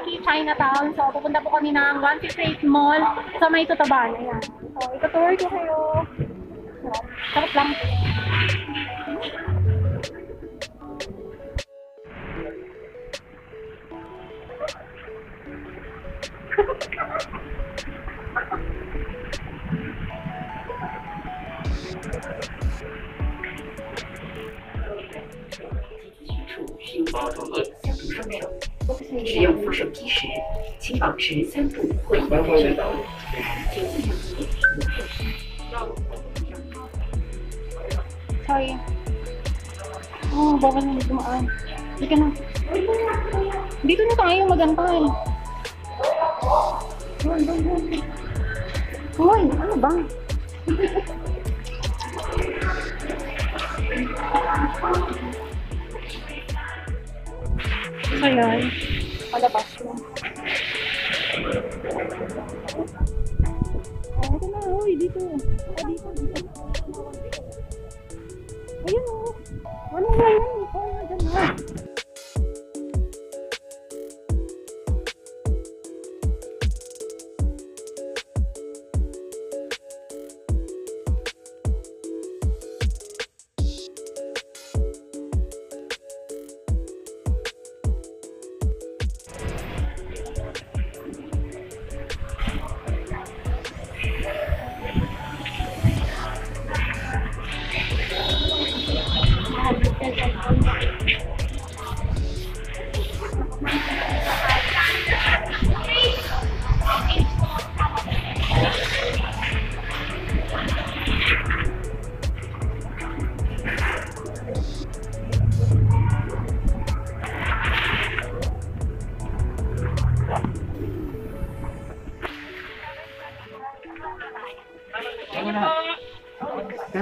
Lucky Chinatown. So, pupunta po kami ng 168 Mall sa may Tutabana. Ayan. So, itutour ko kayo. So, sarap lang.包装的向度上升。 使用扶手机时，请保持三步或以内的手。请自由地点停手。 Sorry. Oh, bawal na dumaan. Hindi ka na. Dito na tayo magantay. Hoy, ano ba? Yun, palabas ko. Oh, ito na, hoy, dito. Oh, dito, dito. Ayun o. Ano nga yan? Oh, yan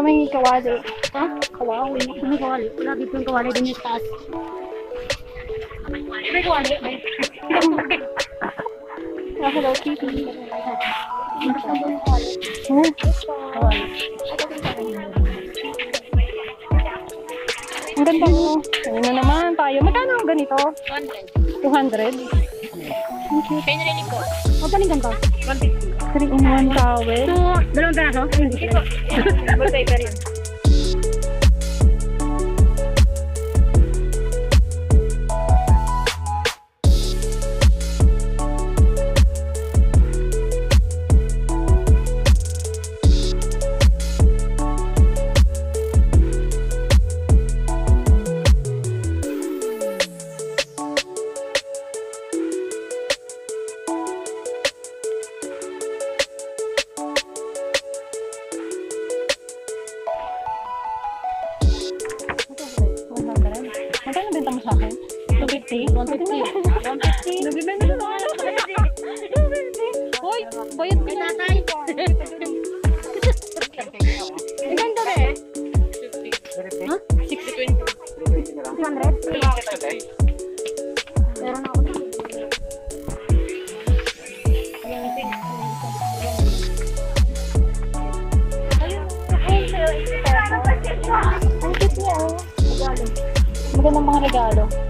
Sa may kawali. Ha? Kawali. Sa may kawali. Wala dito yung kawali din yung taas. May kawali. Ah, hello, Kitty. Huh? Kawali. Ang ganda mo. Ayun na naman tayo. Magkano ang ganito? 200. 200? Kaya narinig ko. Ang galing ganda. 3 in 1 towel. Dalawang peraso? Hindi po. Basta ito rin. 150. 150. Nagbibenta na ako. 250. Hoy, bayad ko na. Ang ganda rin. Ha? 600? Meron ako. Ang cute niya, oh. Magandang mga regalo.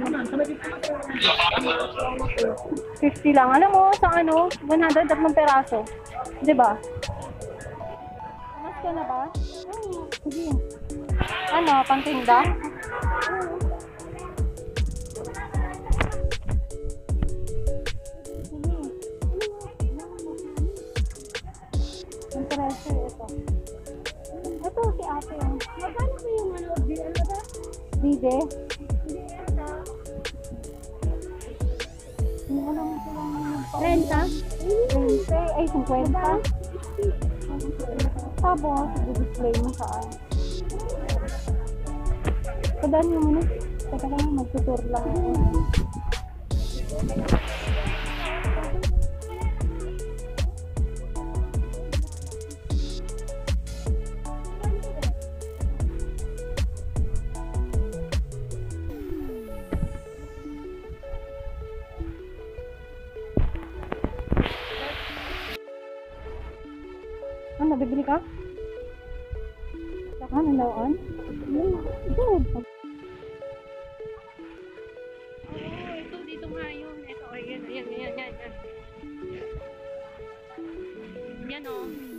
50 lang. Alam mo, sa ano, 100 tatlong peraso. Di ba? Mas ka na ba? Sige. Ano, pangtinda? Ang presyo ito. Ito si ate. Magkano ba yung ano, ano ba? Bide. 30. Ay, 50. Tapos, i-display mo saan. Padaan mo muna. Teka lang, magtutur lang. bibili ka? Saka ng lawan? Oh, ito dito nga yun. Ito, ayan, ayan, ayan, ayan. Yan, yan.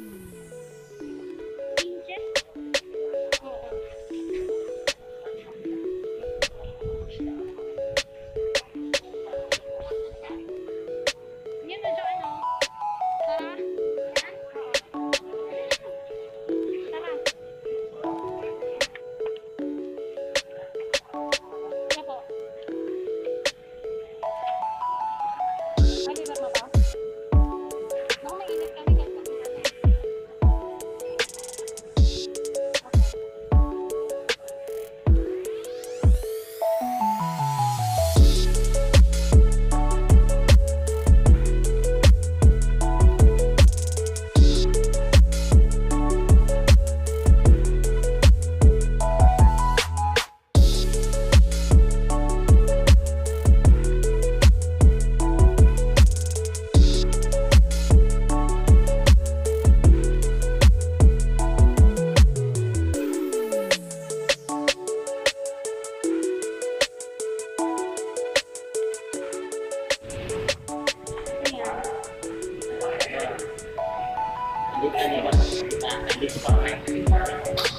Dito na ba? Dito pa. Dito pa.